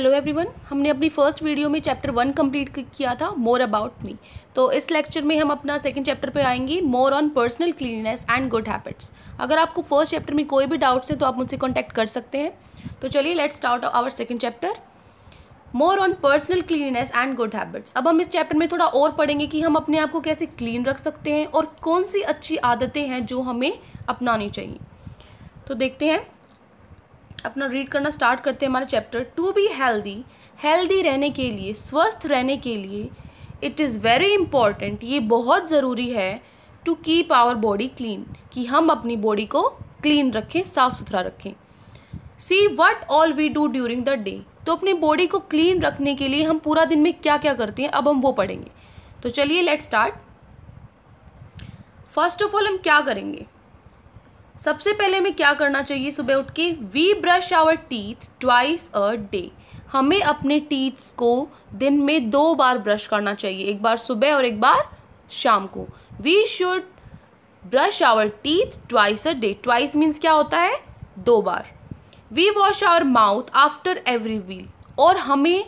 Hello everyone हमने अपनी first video में चैप्टर वन कंप्लीट किया था मोर अबाउट मी तो इस लेक्चर में हम अपना सेकंड चैप्टर पे आएँगे more on personal cleanness and good habits अगर आपको फ़र्स्ट चैप्टर में कोई भी डाउट्स हैं तो आप मुझसे कॉन्टैक्ट कर सकते हैं। तो चलिए let's start our second chapter more on personal cleanness and good habits अब हम इस चैप्टर में थोड़ा और पढ़ेंगे कि हम अपने आप को कैसे क्लीन रख सकते हैं और कौन सी अच्छी आदतें हैं जो हमें अपनानी चाहिए। तो देखते हैं। अपना रीड करना स्टार्ट करते हैं हमारा chapter to be healthy healthy रहने के लिए, स्वस्थ रहने के लिए इट इज़ वेरी इंपॉर्टेंट ये बहुत ज़रूरी है to keep our body clean कि हम अपनी बॉडी को क्लीन रखें, साफ़ सुथरा रखें. See what all we do during the day तो अपनी बॉडी को क्लीन रखने के लिए हम पूरा दिन में क्या क्या करते हैं, अब हम वो पढ़ेंगे. तो चलिए let start first of all हम क्या करेंगे? सबसे पहले हमें क्या करना चाहिए सुबह उठ के? We brush our teeth twice a day हमें अपने टीथ्स को दिन में दो बार ब्रश करना चाहिए, एक बार सुबह और एक बार शाम को। We should brush our teeth twice a day twice means क्या होता है? दो बार। We wash our mouth after every meal और हमें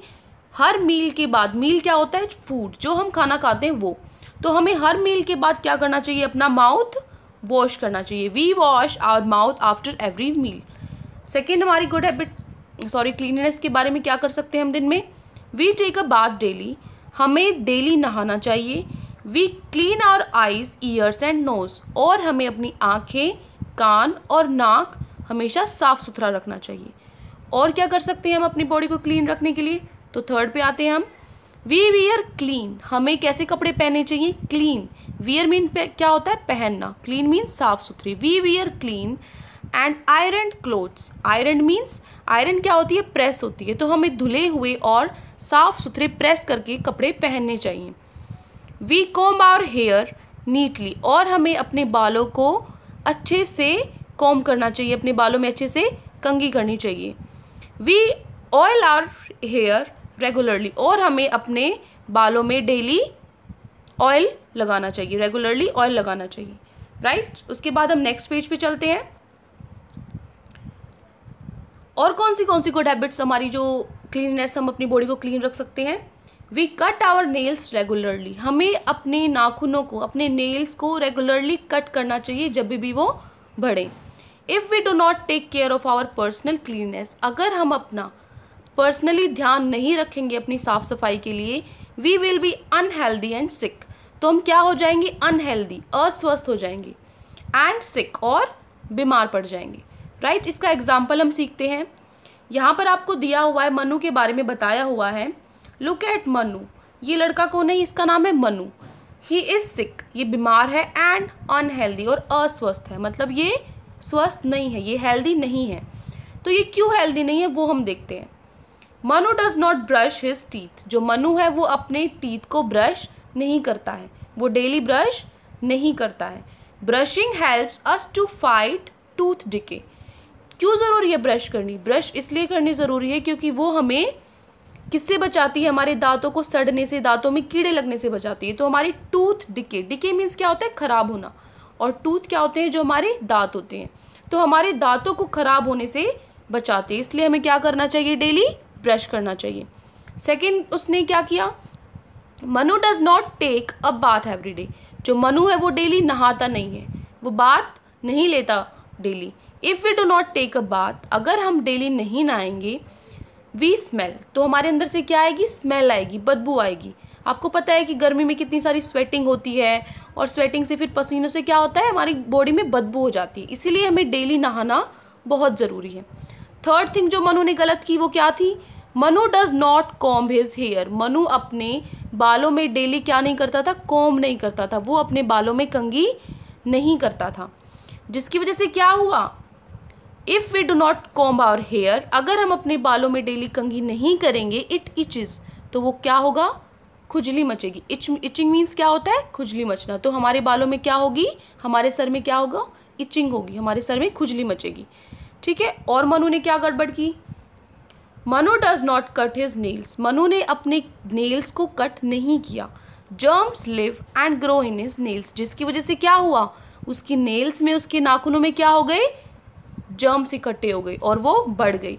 हर मील के बाद मील क्या होता है? फ़ूड जो हम खाना खाते हैं, वो। तो हमें हर मील के बाद क्या करना चाहिए? अपना माउथ वॉश करना चाहिए। We wash our mouth after every meal second हमारी गुड हैबिट सॉरी क्लीननेस के बारे में क्या कर सकते हैं हम दिन में? We take a bath daily हमें डेली नहाना चाहिए। We clean our eyes ears and nose और हमें अपनी आँखें, कान और नाक हमेशा साफ़ सुथरा रखना चाहिए। और क्या कर सकते हैं हम अपनी बॉडी को क्लीन रखने के लिए? तो थर्ड पे आते हैं हम। वी वी आर क्लीन हमें कैसे कपड़े पहनने चाहिए? क्लीन वियर मीन क्या होता है? पहनना। क्लीन मीन्स साफ़ सुथरी we wear clean and iron clothes iron means iron क्या होती है? प्रेस होती है। तो हमें धुले हुए और साफ़ सुथरे प्रेस करके कपड़े पहनने चाहिए। We comb our hair neatly और हमें अपने बालों को अच्छे से कॉम करना चाहिए। अपने बालों में अच्छे से कंगी करनी चाहिए। We oil our hair regularly और हमें अपने बालों में डेली ऑयल लगाना चाहिए रेगुलरली ऑयल लगाना चाहिए राइट right? उसके बाद हम नेक्स्ट पेज पे चलते हैं। और कौन सी कौन सी गुड हैबिट्स हमारी जो क्लीननेस हम अपनी बॉडी को क्लीन रख सकते हैं? We cut our nails regularly हमें अपने नाखूनों को अपने नेल्स को रेगुलरली कट करना चाहिए जब भी, वो बढ़ें। If we do not take care of our personal cleanness अगर हम अपना पर्सनली ध्यान नहीं रखेंगे अपनी साफ़ सफ़ाई के लिए we will be unhealthy and sick तो हम क्या हो जाएँगे? अनहेल्दी अस्वस्थ हो जाएँगे एंड सिक और बीमार पड़ जाएँगे। Right right? इसका एग्ज़ाम्पल हम सीखते हैं। यहाँ पर आपको दिया हुआ है, मनु के बारे में बताया हुआ है। Look at Manu. ये लड़का कौन है? इसका नाम है मनु। ही इज़ सिक ये बीमार है एंड अनहेल्दी और अस्वस्थ है। मतलब ये स्वस्थ नहीं है, ये हेल्दी नहीं है। तो ये क्यों हेल्दी नहीं है? वो हम देखते हैं। Manu does not brush his teeth जो मनु है, वो अपने टीथ को ब्रश नहीं करता है। वो डेली ब्रश नहीं करता है। Brushing helps us to fight tooth decay क्यों ज़रूरी है ब्रश करनी? ब्रश इसलिए करनी ज़रूरी है क्योंकि वो हमें किससे बचाती है? हमारे दांतों को सड़ने से, दांतों में कीड़े लगने से बचाती है। तो हमारी टूथ डिके डिके मीन्स क्या होता है? ख़राब होना। और टूथ क्या होते हैं? जो हमारे दांत होते हैं। तो हमारे दांतों को ख़राब होने से बचाते हैं। इसलिए हमें क्या करना चाहिए? डेली ब्रश करना चाहिए। सेकेंड उसने क्या किया? Manu does not take a bath every day जो मनु है वो डेली नहाता नहीं है। वो बात नहीं लेता daily if we do not take a bath अगर हम डेली नहीं नहाएँगे वी स्मेल तो हमारे अंदर से क्या आएगी? स्मेल आएगी, बदबू आएगी। आपको पता है कि गर्मी में कितनी सारी स्वेटिंग होती है और स्वेटिंग से फिर पसीनों से क्या होता है? हमारी बॉडी में बदबू हो जाती है। इसीलिए हमें डेली नहाना बहुत ज़रूरी है। थर्ड थिंग जो मनु ने गलत की, वो क्या थी? Manu does not comb his hair Manu अपने बालों में डेली क्या नहीं करता था? कॉम्ब नहीं करता था। वो अपने बालों में कंगी नहीं करता था। जिसकी वजह से क्या हुआ? If we do not comb our hair अगर हम अपने बालों में डेली कंगी नहीं करेंगे इट इचेज तो वो क्या होगा? खुजली मचेगी। इच इचिंग मीन्स क्या होता है? खुजली मचना। तो हमारे बालों में क्या होगी? हमारे सर में क्या होगा? इचिंग होगी। हमारे सर में खुजली मचेगी। ठीक है? और मनु ने क्या गड़बड़ की? Manu does not cut his nails Manu ने अपने नेल्स को कट नहीं किया. Germs live and grow in his nails जिसकी वजह से क्या हुआ? उसकी नेल्स में, उसके नाखूनों में क्या हो गए जर्म्स इकट्ठे हो गए और वो बढ़ गई.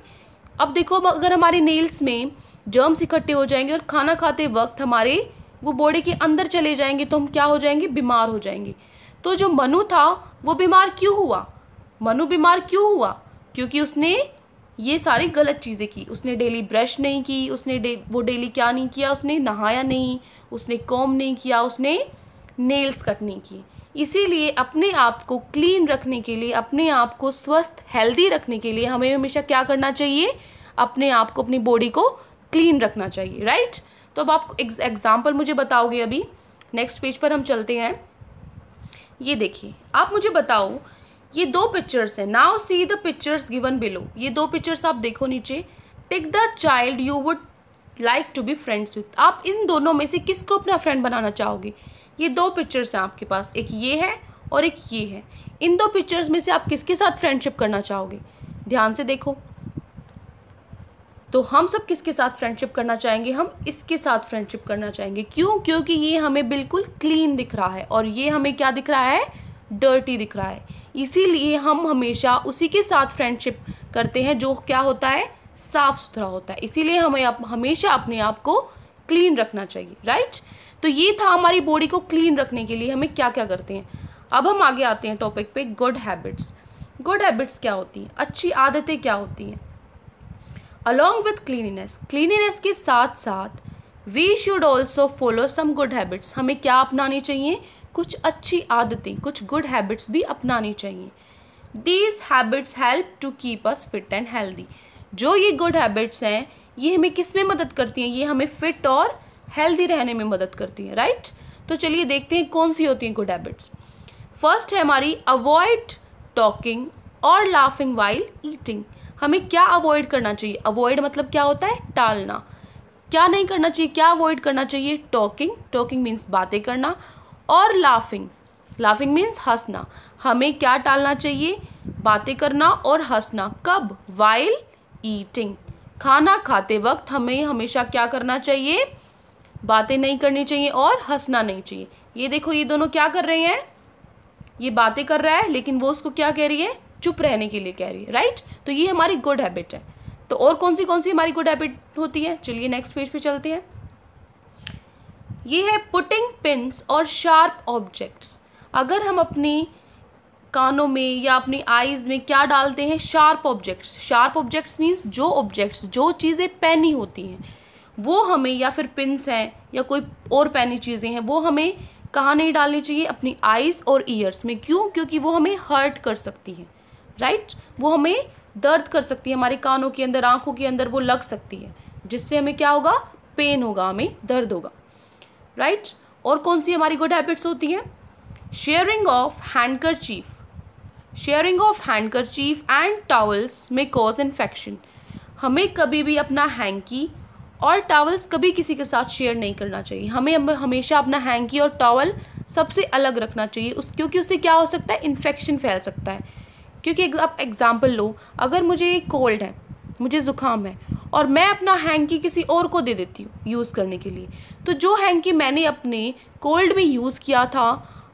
अब देखो अगर हमारे नेल्स में जर्म्स इकट्ठे हो जाएँगे और खाना खाते वक्त हमारे वो बॉडी के अंदर चले जाएँगे तो हम क्या हो जाएँगे? बीमार हो जाएँगे. तो जो मनु था, वो बीमार क्यों हुआ? मनु बीमार क्यों हुआ? क्योंकि उसने ये सारी गलत चीज़ें की। उसने डेली ब्रश नहीं की, उसने डे, वो डेली क्या नहीं किया? उसने नहाया नहीं, उसने कॉम नहीं किया, उसने नेल्स कट नहीं की। इसीलिए अपने आप को क्लीन रखने के लिए, अपने आप को स्वस्थ हेल्दी रखने के लिए हमें हमेशा क्या करना चाहिए? अपने आप को, अपनी बॉडी को क्लीन रखना चाहिए राइट तो अब आप एग्ज़ाम्पल मुझे बताओगे अभी। नेक्स्ट पेज पर हम चलते हैं। ये देखिए, आप मुझे बताओ ये दो पिक्चर्स हैं। Now see the pictures given below ये दो पिक्चर्स आप देखो नीचे। Take the child you would like to be friends with आप इन दोनों में से किसको अपना फ्रेंड बनाना चाहोगे? ये दो पिक्चर्स हैं आपके पास। एक ये है और एक ये है। इन दो पिक्चर्स में से आप किसके साथ फ्रेंडशिप करना चाहोगे? ध्यान से देखो। तो हम सब किसके साथ फ्रेंडशिप करना चाहेंगे? हम इसके साथ फ्रेंडशिप करना चाहेंगे। क्यों? क्योंकि ये हमें बिल्कुल क्लीन दिख रहा है। और ये हमें क्या दिख रहा है? डर्टी दिख रहा है। इसीलिए हम हमेशा उसी के साथ फ्रेंडशिप करते हैं जो क्या होता है? साफ़ सुथरा होता है। इसीलिए हमें अप, हमेशा अपने आप को क्लीन रखना चाहिए राइट तो ये था हमारी बॉडी को क्लीन रखने के लिए हमें क्या क्या करते हैं। अब हम आगे आते हैं टॉपिक पे गुड हैबिट्स गुड हैबिट्स क्या होती हैं? अच्छी आदतें क्या होती हैं? अलॉन्ग विथ क्लीनिनेस क्लीनिनेस के साथ साथ we should also follow some good habits हमें क्या अपनानी चाहिए? कुछ अच्छी आदतें, कुछ गुड हैबिट्स भी अपनानी चाहिए। These habits help to keep us fit and healthy जो ये गुड हैबिट्स हैं, ये हमें किसमें मदद करती हैं? ये हमें फिट और हेल्दी रहने में मदद करती हैं राइट तो चलिए देखते हैं कौन सी होती हैं गुड हैबिट्स फ़र्स्ट है हमारी अवॉइड टॉकिंग और लाफिंग वाइल ईटिंग हमें क्या अवॉइड करना चाहिए? अवॉइड मतलब क्या होता है? टालना। क्या नहीं करना चाहिए? क्या अवॉइड करना चाहिए? टॉकिंग टॉकिंग मीन्स बातें करना। और लाफिंग लाफिंग मीन्स हंसना. हमें क्या टालना चाहिए? बातें करना और हंसना. कब? वाइल ईटिंग खाना खाते वक्त हमें हमेशा क्या करना चाहिए? बातें नहीं करनी चाहिए और हंसना नहीं चाहिए. ये देखो, ये दोनों क्या कर रहे हैं? ये बातें कर रहा है, लेकिन वो उसको क्या कह रही है? चुप रहने के लिए कह रही है राइट तो ये हमारी गुड हैबिट है. तो और कौन सी कौन सी हमारी गुड हैबिट होती है? चलिए नेक्स्ट पेज पे चलते हैं. ये है पुटिंग पिंस और शार्प ऑब्जेक्ट्स अगर हम अपनी कानों में या अपनी आईज में क्या डालते हैं? Sharp objects sharp objects means जो ऑब्जेक्ट्स जो चीज़ें पैनी होती हैं, वो हमें या फिर पिंस हैं या कोई और पैनी चीज़ें हैं, वो हमें कहाँ नहीं डालनी चाहिए? अपनी आइज़ और ईयर्स में. क्यों? क्योंकि वो हमें हर्ट कर सकती है राइट वो हमें दर्द कर सकती है, हमारे कानों के अंदर, आँखों के अंदर वो लग सकती है, जिससे हमें क्या होगा? पेन होगा, हमें दर्द होगा. राइट? और कौन सी हमारी गुड हैबिट्स होती हैं? Sharing of handkerchief sharing of handkerchief and towels में कॉज इन्फेक्शन हमें कभी भी अपना हैंकी और टावल्स कभी किसी के साथ शेयर नहीं करना चाहिए। हमें हमेशा अपना हैंकी और टॉवल सबसे अलग रखना चाहिए। उस, क्योंकि उससे क्या हो सकता है? इन्फेक्शन फैल सकता है। क्योंकि आप एग्ज़ाम्पल लो, अगर मुझे कोल्ड है, मुझे ज़ुकाम है और मैं अपना हैंकी किसी और को दे देती हूँ यूज़ करने के लिए। तो जो हैंकी मैंने अपने कोल्ड में यूज़ किया था,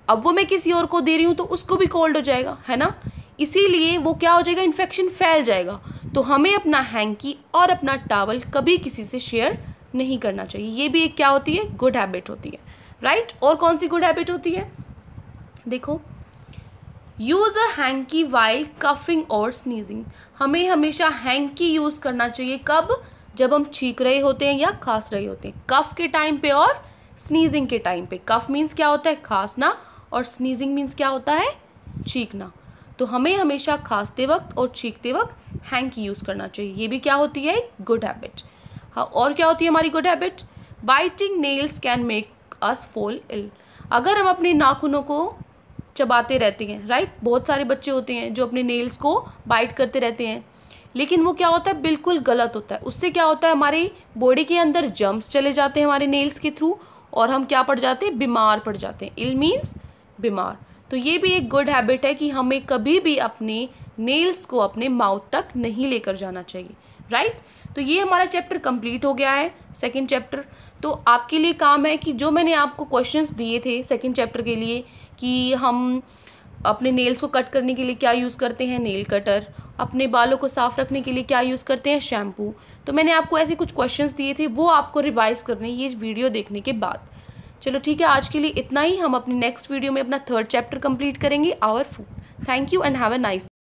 अब वो मैं किसी और को दे रही हूँ तो उसको भी कोल्ड हो जाएगा, है ना? इसीलिए वो क्या हो जाएगा इन्फेक्शन फैल जाएगा। तो हमें अपना हैंकी और अपना टावल कभी किसी से शेयर नहीं करना चाहिए। ये भी एक क्या होती है? गुड हैबिट होती है। राइट और कौन सी गुड हैबिट होती है? देखो use a hanky while coughing और स्नीजिंग हमें हमेशा हैंकी यूज़ करना चाहिए कब? जब हम छींक रहे होते हैं या खांस रहे होते हैं। कफ के टाइम पे और स्नीजिंग के टाइम पे। कफ मीन्स क्या होता है? खांसना। और स्नीजिंग मीन्स क्या होता है? छींकना। तो हमें हमेशा खांसते वक्त और छींकते वक्त हैंकी यूज़ करना चाहिए। ये भी क्या होती है? गुड हैबिट हाँ और क्या होती है हमारी good habit biting nails can make us fall ill अगर हम अपने नाखूनों को चबाते रहते हैं राइट बहुत सारे बच्चे होते हैं जो अपने नेल्स को बाइट करते रहते हैं। लेकिन वो क्या होता है? बिल्कुल गलत होता है। उससे क्या होता है? हमारी बॉडी के अंदर जम्स चले जाते हैं हमारे नेल्स के थ्रू और हम क्या पड़ जाते हैं? बीमार पड़ जाते हैं। इल मीन्स बीमार। तो ये भी एक गुड हैबिट है कि हमें कभी भी अपने नेल्स को अपने माउथ तक नहीं लेकर जाना चाहिए राइट तो ये हमारा चैप्टर कंप्लीट हो गया है सेकंड चैप्टर तो आपके लिए काम है कि जो मैंने आपको क्वेश्चंस दिए थे सेकंड चैप्टर के लिए कि हम अपने नेल्स को कट करने के लिए क्या यूज़ करते हैं नेल कटर अपने बालों को साफ़ रखने के लिए क्या यूज़ करते हैं शैम्पू तो मैंने आपको ऐसे कुछ क्वेश्चंस दिए थे, वो आपको रिवाइज़ करने ये वीडियो देखने के बाद। चलो ठीक है, आज के लिए इतना ही, हम अपनी नेक्स्ट वीडियो में अपना थर्ड चैप्टर कंप्लीट करेंगे our food thank you and have a nice